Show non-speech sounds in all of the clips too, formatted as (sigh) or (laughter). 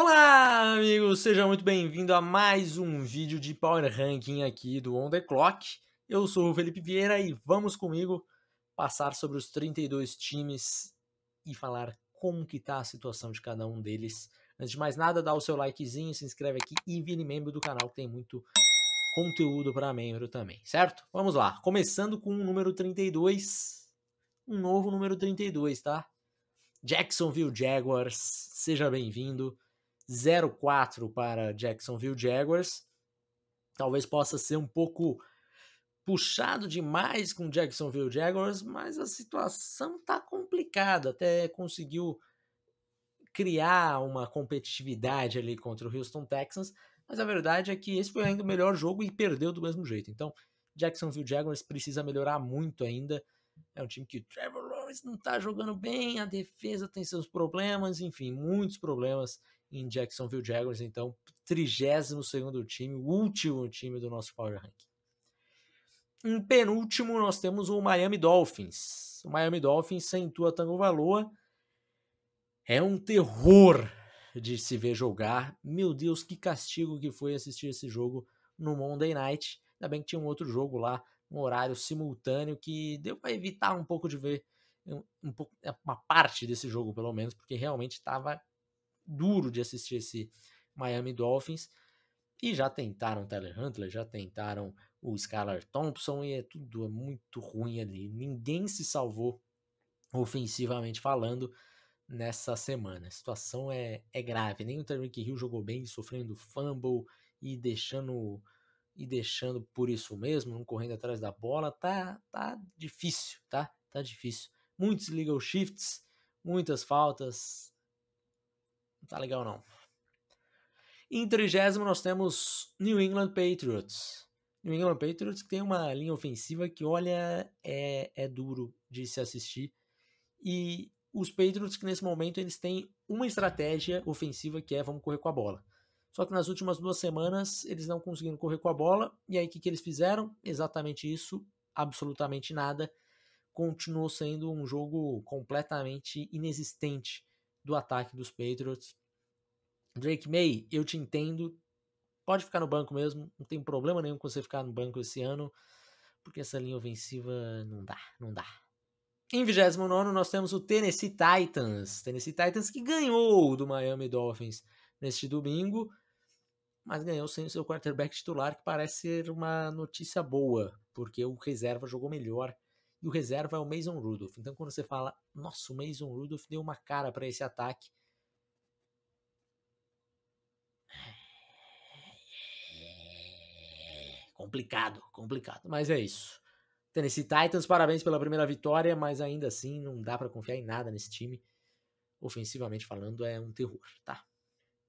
Olá, amigos! Seja muito bem-vindo a mais um vídeo de Power Ranking aqui do On The Clock. Eu sou o Felipe Vieira e vamos comigo passar sobre os 32 times e falar como que tá a situação de cada um deles. Antes de mais nada, dá o seu likezinho, se inscreve aqui e vire membro do canal que tem muito conteúdo para membro também, certo? Vamos lá, começando com o número 32, um novo número 32, tá? Jacksonville Jaguars, seja bem-vindo. 0-4 para Jacksonville Jaguars. Talvez possa ser um pouco puxado demais com Jacksonville Jaguars, mas a situação tá complicada. Até conseguiu criar uma competitividade ali contra o Houston Texans, mas a verdade é que esse foi ainda o melhor jogo e perdeu do mesmo jeito. Então, Jacksonville Jaguars precisa melhorar muito ainda. É um time que o Trevor Lawrence não tá jogando bem, a defesa tem seus problemas, enfim, muitos problemas em Jacksonville Jaguars, então 32 time, o último time do nosso Power Ranking. Em penúltimo, nós temos o Miami Dolphins. O Miami Dolphins sem Tua Tango Valoa é um terror de se ver jogar. Meu Deus, que castigo que foi assistir esse jogo no Monday Night. Ainda bem que tinha um outro jogo lá, um horário simultâneo, que deu para evitar um pouco de ver um, um uma parte desse jogo, pelo menos, porque realmente estava duro de assistir esse Miami Dolphins. E já tentaram Tyler Huntley, já tentaram o Skylar Thompson e é tudo é muito ruim ali. Ninguém se salvou ofensivamente falando nessa semana. A situação é, é grave. Nem o Tyreek Hill jogou bem, sofrendo fumble e deixando e deixando por isso mesmo, não correndo atrás da bola. Tá tá difícil, tá? Tá difícil. Muitos legal shifts, muitas faltas, não tá legal não. Em trigésimo nós temos New England Patriots. New England Patriots que tem uma linha ofensiva que, olha, é, é duro de se assistir. E os Patriots que nesse momento eles têm uma estratégia ofensiva que é vamos correr com a bola. Só que nas últimas duas semanas eles não conseguiram correr com a bola. E aí o que, que eles fizeram? Exatamente isso, absolutamente nada. Continuou sendo um jogo completamente inexistente do ataque dos Patriots. Drake May, eu te entendo. Pode ficar no banco mesmo. Não tem problema nenhum com você ficar no banco esse ano. Porque essa linha ofensiva não dá, não dá. Em 29 nós temos o Tennessee Titans. Tennessee Titans que ganhou do Miami Dolphins neste domingo. Mas ganhou sem o seu quarterback titular, que parece ser uma notícia boa. Porque o reserva jogou melhor e o reserva é o Mason Rudolph. Então, quando você fala, nossa, o Mason Rudolph deu uma cara para esse ataque. Complicado, complicado, mas é isso. Tennessee Titans, parabéns pela primeira vitória, mas ainda assim não dá para confiar em nada nesse time. Ofensivamente falando, é um terror, tá?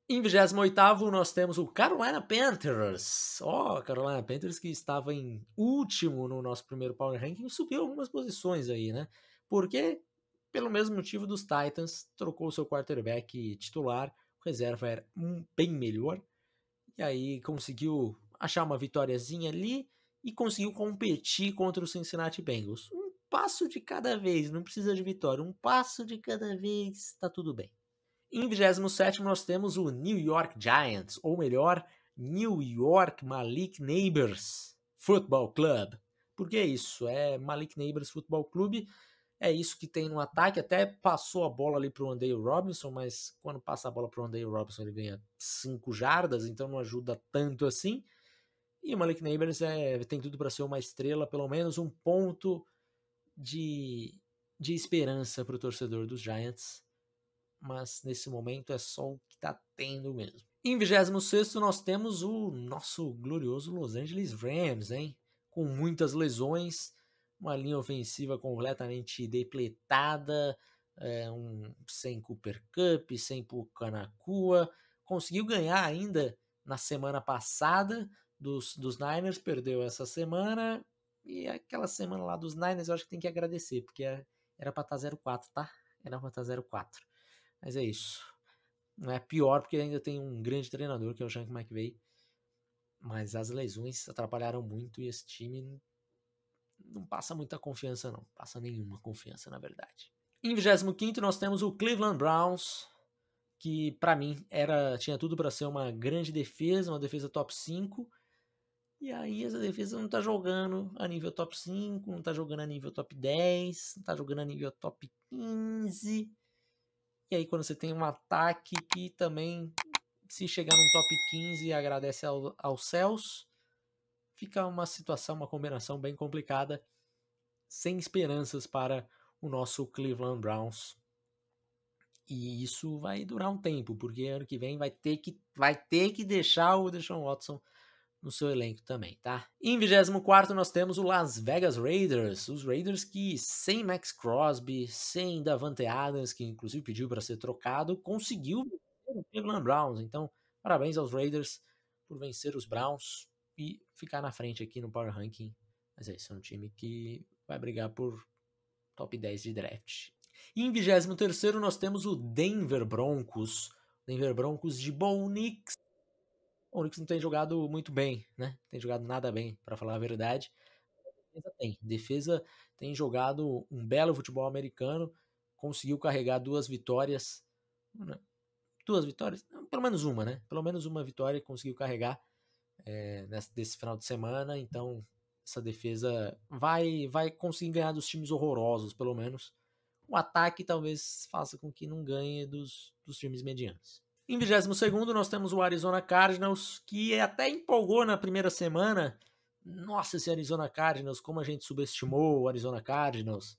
Em 28 nós temos o Carolina Panthers. Ó, oh, Carolina Panthers que estava em último no nosso primeiro Power Ranking, subiu algumas posições aí, né? Porque, pelo mesmo motivo dos Titans, trocou seu quarterback titular, o reserva era um bem melhor, e aí conseguiu achar uma vitóriazinha ali e conseguiu competir contra o Cincinnati Bengals. Um passo de cada vez, não precisa de vitória, um passo de cada vez, tá tudo bem. Em 27 nós temos o New York Giants, ou melhor, New York Malik Neighbors Football Club. Por que isso? É Malik Neighbors Football Club, é isso que tem no ataque. Até passou a bola ali para o Andy Robinson, mas quando passa a bola para o Andy Robinson ele ganha 5 jardas, então não ajuda tanto assim. E o Malik Neighbors é, tem tudo para ser uma estrela, pelo menos um ponto de, de esperança para o torcedor dos Giants mas nesse momento é só o que está tendo mesmo. Em 26 nós temos o nosso glorioso Los Angeles Rams, hein? Com muitas lesões, uma linha ofensiva completamente depletada, é, um, sem Cooper Cup, sem Pucanacua. Conseguiu ganhar ainda na semana passada dos, dos Niners, perdeu essa semana. E aquela semana lá dos Niners eu acho que tem que agradecer, porque era para estar 0-4, tá? Era para estar 0-4. Mas é isso. Não é pior porque ainda tem um grande treinador que é o Sean McVay. Mas as lesões atrapalharam muito e esse time não passa muita confiança, não. Passa nenhuma confiança, na verdade. Em 25 nós temos o Cleveland Browns. que para mim era tinha tudo para ser uma grande defesa, uma defesa top 5. E aí essa defesa não tá jogando a nível top 5, não tá jogando a nível top 10, não tá jogando a nível top 15. E aí quando você tem um ataque que também se chegar num top 15 agradece ao, aos céus, fica uma situação, uma combinação bem complicada, sem esperanças para o nosso Cleveland Browns. E isso vai durar um tempo, porque ano que vem vai ter que, vai ter que deixar o Deshaun Watson no seu elenco também, tá? Em 24 nós temos o Las Vegas Raiders, os Raiders que sem Max Crosby, sem Davante Adams, que inclusive pediu para ser trocado, conseguiu o Cleveland Browns. Então, parabéns aos Raiders por vencer os Browns e ficar na frente aqui no Power Ranking. Mas é isso, é um time que vai brigar por top 10 de draft. E em 23 nós temos o Denver Broncos. Denver Broncos de Bo Nix. O Knicks não tem jogado muito bem, né? Tem jogado nada bem, para falar a verdade. Defesa tem. Defesa tem jogado um belo futebol americano. Conseguiu carregar duas vitórias. Né? Duas vitórias? Pelo menos uma, né? Pelo menos uma vitória conseguiu carregar é, nesse, desse final de semana. Então, essa defesa vai, vai conseguir ganhar dos times horrorosos, pelo menos. O ataque talvez faça com que não ganhe dos, dos times medianos. Em 22 nós temos o Arizona Cardinals, que até empolgou na primeira semana. Nossa, esse Arizona Cardinals, como a gente subestimou o Arizona Cardinals.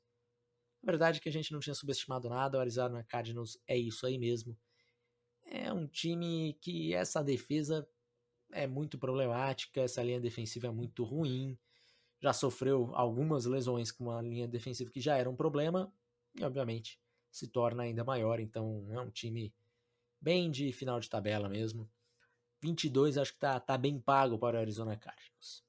A verdade é que a gente não tinha subestimado nada, o Arizona Cardinals é isso aí mesmo. É um time que essa defesa é muito problemática, essa linha defensiva é muito ruim. Já sofreu algumas lesões com uma linha defensiva que já era um problema, e obviamente se torna ainda maior. Então é um time bem de final de tabela mesmo. 22 acho que tá, tá bem pago para o Arizona Cardinals.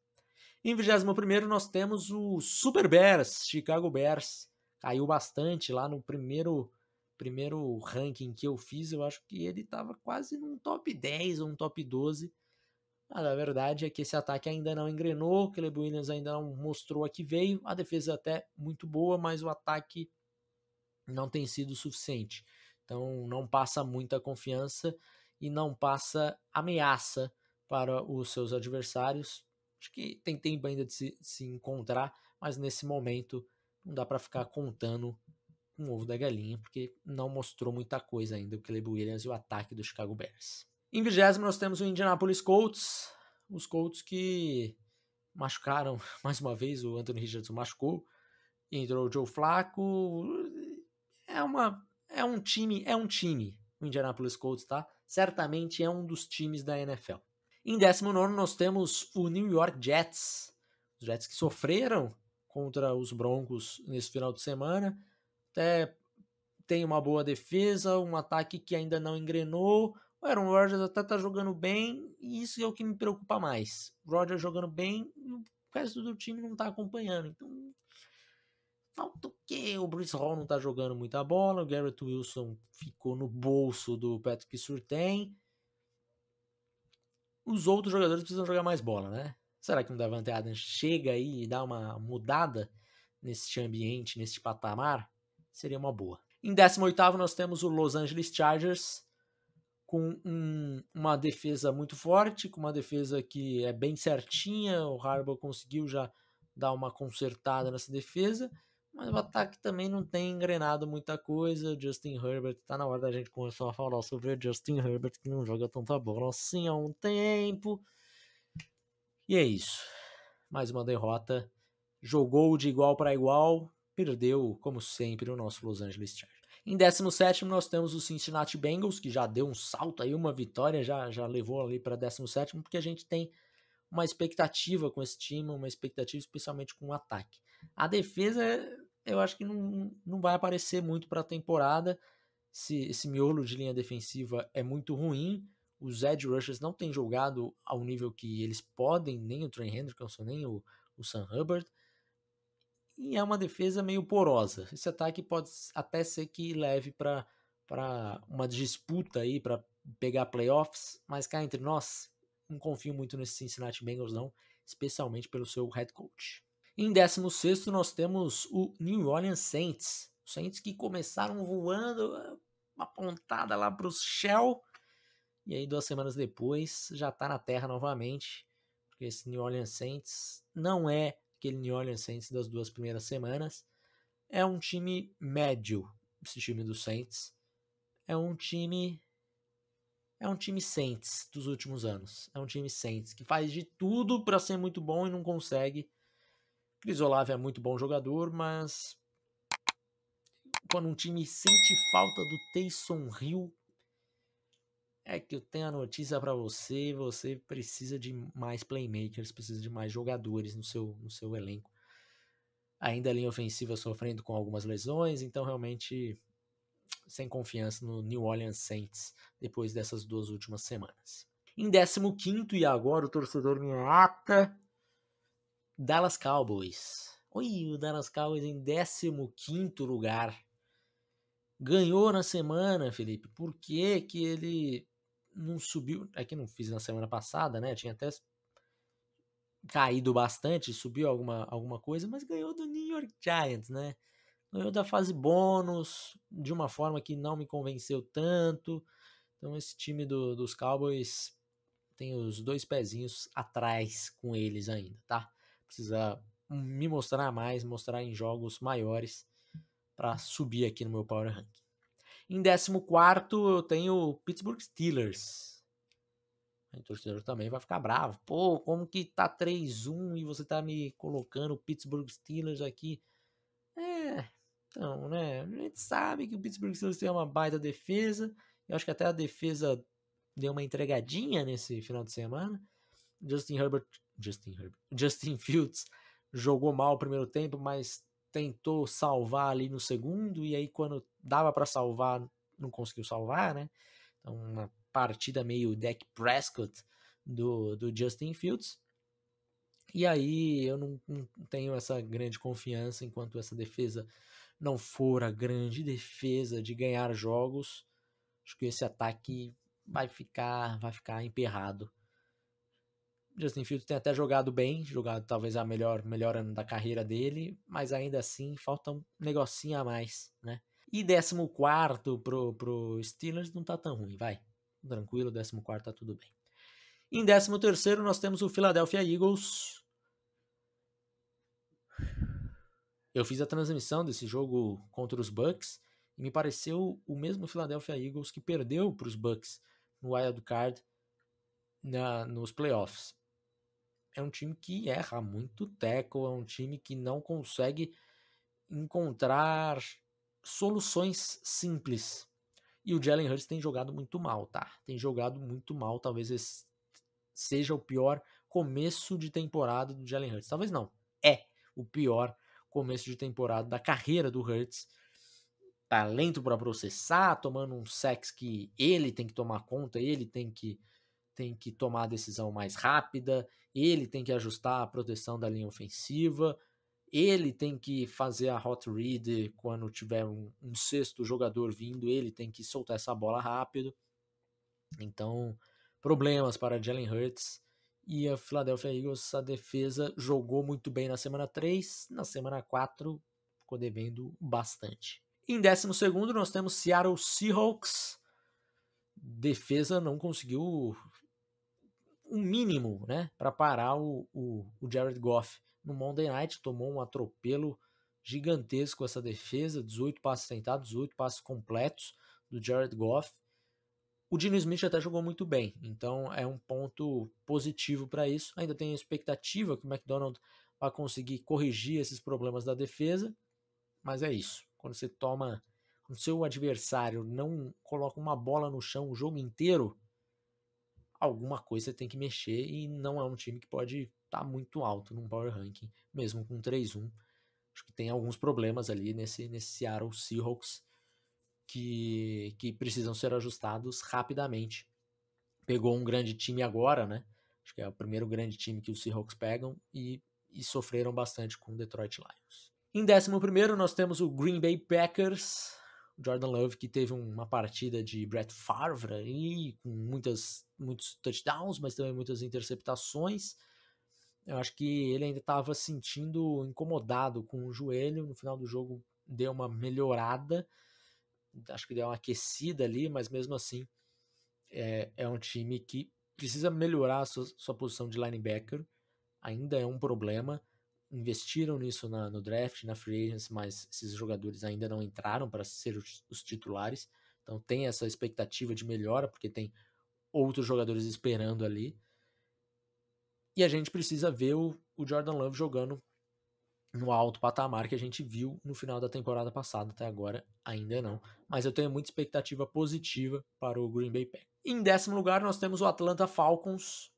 Em 21 nós temos o Super Bears, Chicago Bears. Caiu bastante lá no primeiro primeiro ranking que eu fiz. Eu acho que ele estava quase num top 10 ou um top 12. Mas a verdade é que esse ataque ainda não engrenou. O Caleb Williams ainda não mostrou a que veio. A defesa até muito boa, mas o ataque não tem sido suficiente. Então não passa muita confiança e não passa ameaça para os seus adversários. Acho que tem tempo ainda de se, se encontrar, mas nesse momento não dá para ficar contando com o ovo da galinha, porque não mostrou muita coisa ainda o Caleb Williams e o ataque do Chicago Bears. Em vigésimo nós temos o Indianapolis Colts, os Colts que machucaram (laughs) mais uma vez, o Anthony Richardson machucou, entrou o Joe Flacco, é uma é um time, é um time, o Indianapolis Colts, tá? Certamente é um dos times da NFL. Em 19 nós temos o New York Jets. Os Jets que sofreram contra os Broncos nesse final de semana. Até tem uma boa defesa, um ataque que ainda não engrenou. O Aaron Rodgers até tá jogando bem, e isso é o que me preocupa mais. O Rodgers jogando bem, o resto do time não tá acompanhando. Então, Falta o quê? O Bruce Hall não tá jogando muita bola, o Garrett Wilson ficou no bolso do Patrick Surtain. Os outros jogadores precisam jogar mais bola, né? Será que o Davante Adams chega aí e dá uma mudada nesse ambiente, nesse patamar? Seria uma boa. Em 18 nós temos o Los Angeles Chargers, com um, uma defesa muito forte, com uma defesa que é bem certinha. O Harbaugh conseguiu já dar uma consertada nessa defesa. Mas o ataque também não tem engrenado muita coisa. Justin Herbert, tá na hora da gente começar a falar sobre Justin Herbert, que não joga tanta bola assim há um tempo. E é isso. Mais uma derrota. Jogou de igual para igual, perdeu, como sempre, o nosso Los Angeles Chargers. Em 17 nós temos o Cincinnati Bengals, que já deu um salto aí, uma vitória, já, já levou ali para 17, porque a gente tem uma expectativa com esse time, uma expectativa especialmente com o ataque. A defesa, eu acho que não, não vai aparecer muito para a temporada. Esse, esse miolo de linha defensiva é muito ruim. Os edge rushers não têm jogado ao nível que eles podem, nem o Trey Hendrickson, nem o, o Sam Hubbard. E é uma defesa meio porosa. Esse ataque pode até ser que leve para uma disputa aí para pegar playoffs, mas cá entre nós, não confio muito nesse Cincinnati Bengals não, especialmente pelo seu head coach. Em 16 nós temos o New Orleans Saints. Saints que começaram voando, uma pontada lá para os Shell. E aí, duas semanas depois, já está na terra novamente. Porque esse New Orleans Saints não é aquele New Orleans Saints das duas primeiras semanas. É um time médio, esse time do Saints. É um time. É um time Saints dos últimos anos. É um time Saints que faz de tudo para ser muito bom e não consegue. Chris Olave é muito bom jogador, mas quando um time sente falta do Taysom Hill, é que eu tenho a notícia para você, você precisa de mais playmakers, precisa de mais jogadores no seu, no seu elenco. Ainda a linha ofensiva sofrendo com algumas lesões, então realmente sem confiança no New Orleans Saints depois dessas duas últimas semanas. Em 15 e agora o torcedor me ata Dallas Cowboys. Oi, o Dallas Cowboys em 15 lugar. Ganhou na semana, Felipe. Por que, que ele não subiu? É que não fiz na semana passada, né? Tinha até caído bastante, subiu alguma, alguma coisa, mas ganhou do New York Giants, né? Ganhou da fase bônus de uma forma que não me convenceu tanto. Então esse time do, dos Cowboys tem os dois pezinhos atrás com eles ainda, tá? Precisa me mostrar mais, mostrar em jogos maiores para subir aqui no meu Power Ranking. Em 14 eu tenho Pittsburgh Steelers. O torcedor também vai ficar bravo. Pô, como que tá 3-1 e você tá me colocando o Pittsburgh Steelers aqui? É, então, né? A gente sabe que o Pittsburgh Steelers tem uma baita defesa. Eu acho que até a defesa deu uma entregadinha nesse final de semana. Justin Herbert, Justin Herbert, Justin Fields jogou mal o primeiro tempo, mas tentou salvar ali no segundo e aí quando dava para salvar, não conseguiu salvar, né? Então uma partida meio deck Prescott do, do Justin Fields. E aí eu não, não, tenho essa grande confiança enquanto essa defesa não for a grande defesa de ganhar jogos. Acho que esse ataque vai ficar vai ficar emperrado Justin Fields tem até jogado bem, jogado talvez a melhor, melhor ano da carreira dele, mas ainda assim falta um negocinho a mais, né? E 14 pro, pro Steelers não tá tão ruim, vai. Tranquilo, 14 tá tudo bem. Em 13 nós temos o Philadelphia Eagles. Eu fiz a transmissão desse jogo contra os Bucks e me pareceu o mesmo Philadelphia Eagles que perdeu para os Bucks no wild card na, nos playoffs é um time que erra muito tackle, é um time que não consegue encontrar soluções simples. E o Jalen Hurts tem jogado muito mal, tá? Tem jogado muito mal, talvez esse seja o pior começo de temporada do Jalen Hurts. Talvez não, é o pior começo de temporada da carreira do Hurts. Tá lento para processar, tomando um sex que ele tem que tomar conta, ele tem que tem que tomar a decisão mais rápida, ele tem que ajustar a proteção da linha ofensiva, ele tem que fazer a hot read quando tiver um, um sexto jogador vindo, ele tem que soltar essa bola rápido. Então, problemas para Jalen Hurts. E a Philadelphia Eagles, a defesa jogou muito bem na semana 3, na semana 4 ficou devendo bastante. Em 12 nós temos Seattle Seahawks. Defesa não conseguiu um mínimo né, para parar o, o, o Jared Goff. No Monday Night tomou um atropelo gigantesco essa defesa, 18 passes tentados, 18 passes completos do Jared Goff. O Dino Smith até jogou muito bem, então é um ponto positivo para isso. Ainda tenho expectativa que o McDonald vai conseguir corrigir esses problemas da defesa, mas é isso. Quando você toma, quando seu adversário não coloca uma bola no chão o jogo inteiro, alguma coisa tem que mexer e não é um time que pode estar tá muito alto num power ranking, mesmo com 3-1. Acho que tem alguns problemas ali nesse, nesse Seattle Seahawks que, que precisam ser ajustados rapidamente. Pegou um grande time agora, né? Acho que é o primeiro grande time que os Seahawks pegam e, e sofreram bastante com o Detroit Lions. Em 11 nós temos o Green Bay Packers, Jordan Love que teve uma partida de Brett Favre aí, com muitas, muitos touchdowns, mas também muitas interceptações. Eu acho que ele ainda estava sentindo incomodado com o joelho. No final do jogo deu uma melhorada, acho que deu uma aquecida ali, mas mesmo assim é, é um time que precisa melhorar sua, sua posição de linebacker, ainda é um problema. Investiram nisso na, no draft, na free agency, mas esses jogadores ainda não entraram para ser os, os titulares. Então tem essa expectativa de melhora, porque tem outros jogadores esperando ali. E a gente precisa ver o, o Jordan Love jogando no alto patamar que a gente viu no final da temporada passada. Até agora ainda não. Mas eu tenho muita expectativa positiva para o Green Bay Packers. Em décimo lugar, nós temos o Atlanta Falcons.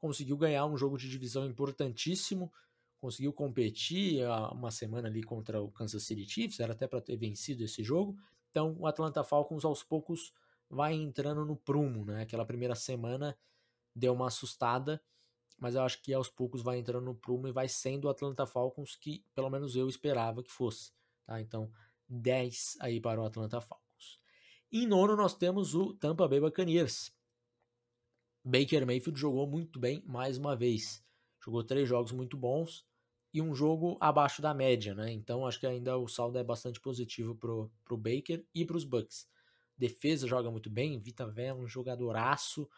Conseguiu ganhar um jogo de divisão importantíssimo. Conseguiu competir uma semana ali contra o Kansas City Chiefs. Era até para ter vencido esse jogo. Então, o Atlanta Falcons aos poucos vai entrando no prumo, né? Aquela primeira semana deu uma assustada, mas eu acho que aos poucos vai entrando no prumo e vai sendo o Atlanta Falcons que pelo menos eu esperava que fosse, tá? Então, 10 aí para o Atlanta Falcons. Em nono nós temos o Tampa Bay Buccaneers. Baker Mayfield jogou muito bem mais uma vez. Jogou três jogos muito bons e um jogo abaixo da média, né? Então acho que ainda o saldo é bastante positivo pro, pro Baker e para os Bucks. Defesa joga muito bem, Vita Vea um jogadoraço,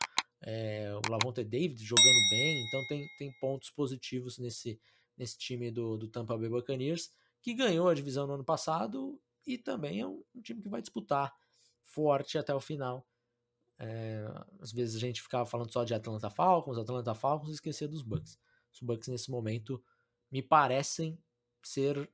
é, o Lavonte David jogando bem, então tem, tem pontos positivos nesse, nesse time do, do Tampa Bay Buccaneers, que ganhou a divisão no ano passado e também é um, um time que vai disputar forte até o final. É, às vezes a gente ficava falando só de Atlanta Falcons, Atlanta Falcons e esquecia dos Bucks. Os Bucks nesse momento me parecem ser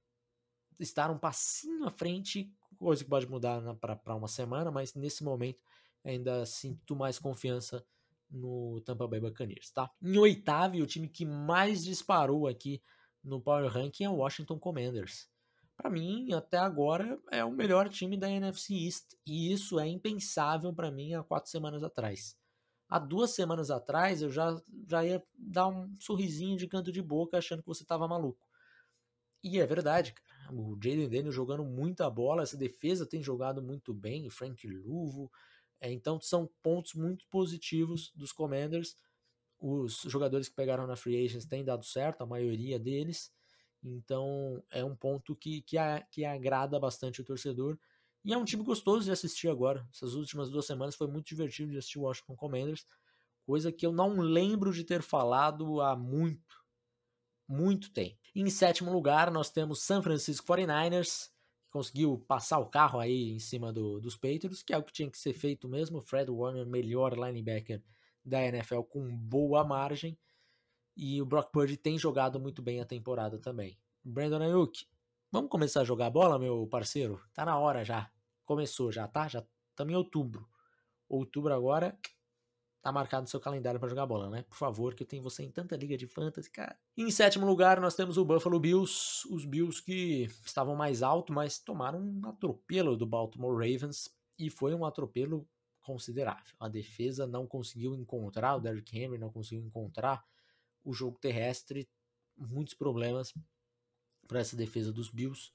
estar um passinho à frente coisa que pode mudar para uma semana, mas nesse momento ainda sinto mais confiança no Tampa Bay Buccaneers, tá? Em oitavo, o time que mais disparou aqui no Power Ranking é o Washington Commanders. Para mim, até agora, é o melhor time da NFC East, e isso é impensável para mim há quatro semanas atrás. Há duas semanas atrás, eu já, já ia dar um sorrisinho de canto de boca achando que você tava maluco. E é verdade, cara. O Jaden Daniels jogando muita bola, essa defesa tem jogado muito bem, o Frank Luvo. É, então são pontos muito positivos dos Commanders. Os jogadores que pegaram na Free Agents têm dado certo, a maioria deles. Então é um ponto que, que, a, que agrada bastante o torcedor. E é um time gostoso de assistir agora. Essas últimas duas semanas foi muito divertido de assistir o Washington Commanders. Coisa que eu não lembro de ter falado há muito, muito tempo. Em sétimo lugar, nós temos San Francisco 49ers, que conseguiu passar o carro aí em cima do, dos Patriots, que é o que tinha que ser feito mesmo. Fred Warner, melhor linebacker da NFL com boa margem. E o Brock Purdy tem jogado muito bem a temporada também. Brandon Ayuk, vamos começar a jogar bola, meu parceiro? Tá na hora já. Começou já, tá? Já estamos em outubro. Outubro agora, tá marcado no seu calendário para jogar bola, né? Por favor, que eu tenho você em tanta liga de fantasy, cara. Em sétimo lugar, nós temos o Buffalo Bills, os Bills que estavam mais alto, mas tomaram um atropelo do Baltimore Ravens e foi um atropelo considerável. A defesa não conseguiu encontrar, o Derrick Henry não conseguiu encontrar o jogo terrestre, muitos problemas para essa defesa dos Bills.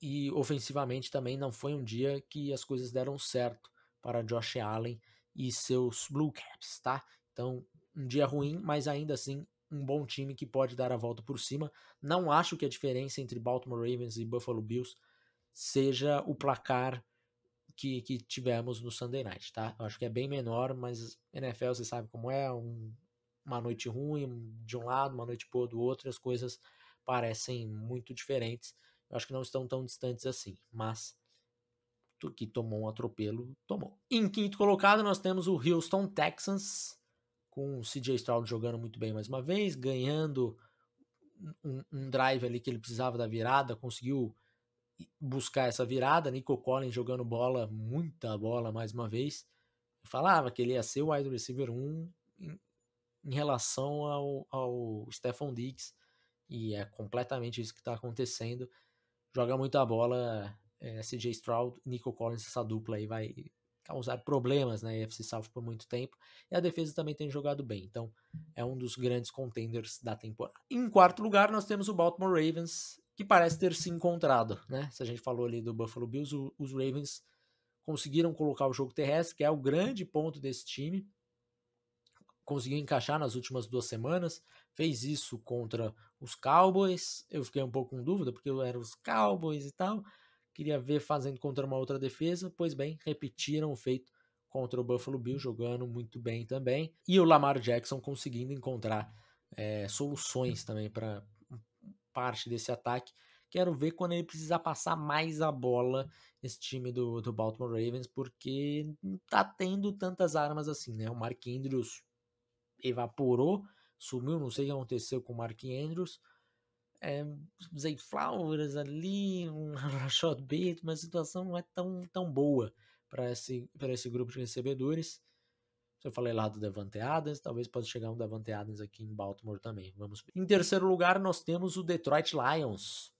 E ofensivamente também não foi um dia que as coisas deram certo para Josh Allen e seus Blue Caps, tá? Então, um dia ruim, mas ainda assim um bom time que pode dar a volta por cima. Não acho que a diferença entre Baltimore Ravens e Buffalo Bills seja o placar que, que tivemos no Sunday Night, tá? Eu acho que é bem menor, mas NFL você sabe como é, um, uma noite ruim de um lado, uma noite boa do outro, as coisas parecem muito diferentes. Acho que não estão tão distantes assim, mas que tomou um atropelo, tomou. Em quinto colocado, nós temos o Houston Texans, com o CJ Stroud jogando muito bem mais uma vez, ganhando um, um, drive ali que ele precisava da virada, conseguiu buscar essa virada. Nico Collins jogando bola, muita bola mais uma vez. Falava que ele ia ser o wide receiver 1 em, em relação ao, ao Stephon Diggs, e é completamente isso que está acontecendo. Joga muita bola, é, CJ Stroud, Nico Collins, essa dupla aí vai causar problemas na AFC South por muito tempo. E a defesa também tem jogado bem. Então, é um dos grandes contenders da temporada. Em quarto lugar, nós temos o Baltimore Ravens, que parece ter se encontrado, né? Se a gente falou ali do Buffalo Bills, o, os Ravens conseguiram colocar o jogo terrestre, que é o grande ponto desse time. Conseguiu encaixar nas últimas duas semanas, fez isso contra os Cowboys. Eu fiquei um pouco com dúvida, porque eram os Cowboys e tal Queria ver fazendo contra uma outra defesa. Pois bem, repetiram o feito contra o Buffalo Bill, jogando muito bem também. E o Lamar Jackson conseguindo encontrar é, soluções também para parte desse ataque. Quero ver quando ele precisar passar mais a bola esse time do, do Baltimore Ravens, porque não tá tendo tantas armas assim, né? O Mark Andrews evaporou, sumiu, não sei o que aconteceu com o Mark Andrews. É, Zay Flowers ali, um (laughs) Rashad mas a situação não é tão, tão boa para esse, esse grupo de recebedores. Eu falei lá do Devante Adams, talvez possa chegar um Devante Adams aqui em Baltimore também. Vamos. Em terceiro lugar, nós temos o Detroit Lions,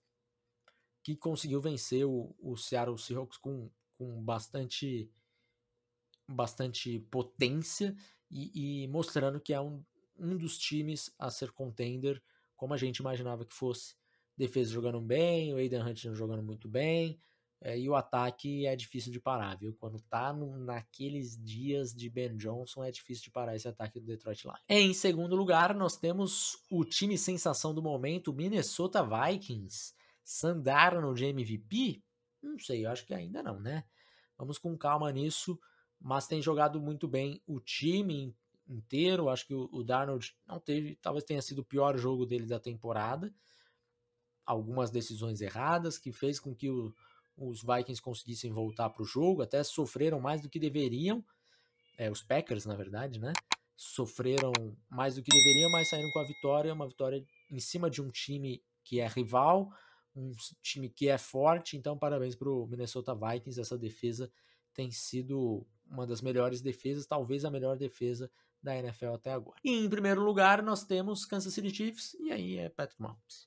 que conseguiu vencer o, o Seattle Seahawks com, com bastante, bastante potência e, e mostrando que é um, um dos times a ser contender, como a gente imaginava que fosse. Defesa jogando bem, o Aiden Hutchinson jogando muito bem, é, e o ataque é difícil de parar, viu? Quando tá no, naqueles dias de Ben Johnson, é difícil de parar esse ataque do Detroit Lions. Em segundo lugar, nós temos o time sensação do momento, Minnesota Vikings. Sandaram de MVP? Não sei, eu acho que ainda não, né? Vamos com calma nisso, mas tem jogado muito bem o time inteiro. Acho que o, o Darnold não teve, talvez tenha sido o pior jogo dele da temporada. Algumas decisões erradas que fez com que o os Vikings conseguissem voltar para o jogo, até sofreram mais do que deveriam, é, os Packers, na verdade, né? Sofreram mais do que deveriam, mas saíram com a vitória, uma vitória em cima de um time que é rival, um time que é forte, então parabéns para o Minnesota Vikings, essa defesa tem sido uma das melhores defesas, talvez a melhor defesa da NFL até agora. E em primeiro lugar, nós temos Kansas City Chiefs, e aí é Patrick Mahomes.